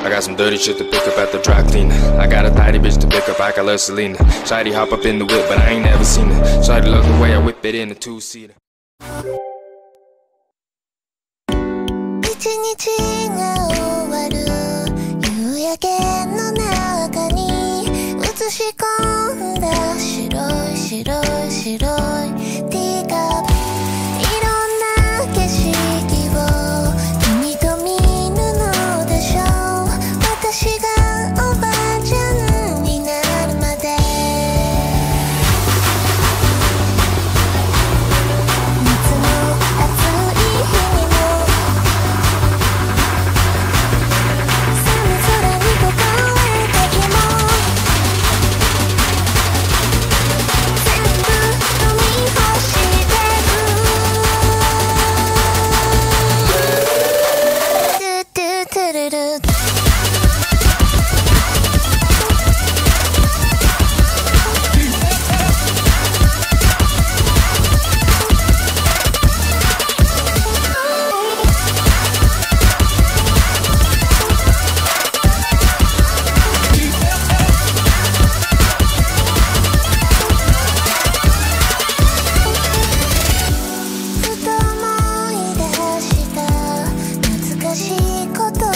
I got some dirty shit to pick up at the dry cleaner. I got a tidy bitch to pick up, I got love Selena. Shady hop up in the whip, but I ain't never seen her. Shady love the way I whip it in a two seater. 一日が終わる夕焼けの中に映し込んだ白い白い白い しいこと